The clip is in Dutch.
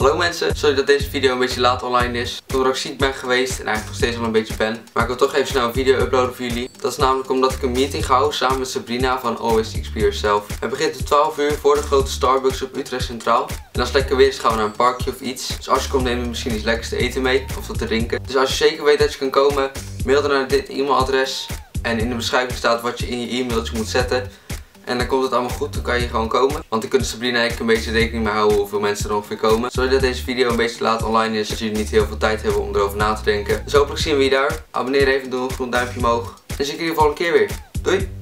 Hallo mensen, sorry dat deze video een beetje laat online is. Doordat ik ziek ben geweest en eigenlijk nog steeds al een beetje ben. Maar ik wil toch even snel een video uploaden voor jullie. Dat is namelijk omdat ik een meeting houden samen met Sabrina van Always Experience Yourself. Het begint om 12 uur voor de grote Starbucks op Utrecht Centraal. En als het lekker weer is gaan we naar een parkje of iets. Dus als je komt neem je misschien iets lekkers te eten mee of wat te drinken. Dus als je zeker weet dat je kan komen, mail dan naar dit e-mailadres. En in de beschrijving staat wat je in je e-mailtje moet zetten. En dan komt het allemaal goed, dan kan je gewoon komen. Want dan kunnen Sabrina en ik een beetje rekening mee houden hoeveel mensen er ongeveer komen. Sorry dat deze video een beetje laat online is, dat jullie niet heel veel tijd hebben om erover na te denken. Dus hopelijk zien we je daar. Abonneer even, doe een groen duimpje omhoog. En zie ik jullie de volgende keer weer. Doei!